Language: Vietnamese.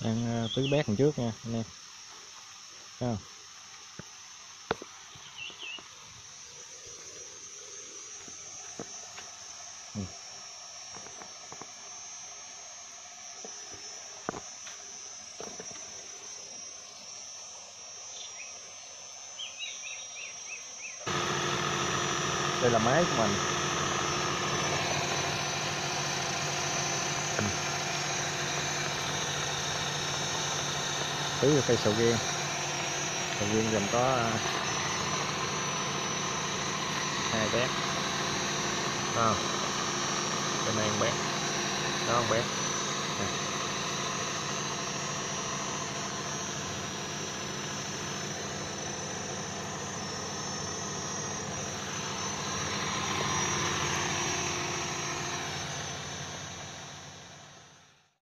đang uh, tưới bét lần trước nha anh em. Thấy không ừ. đây là máy của mình. Thứ là cây sầu riêng. Sầu riêng gồm có à, hai bé à, bên này một bé đó một bé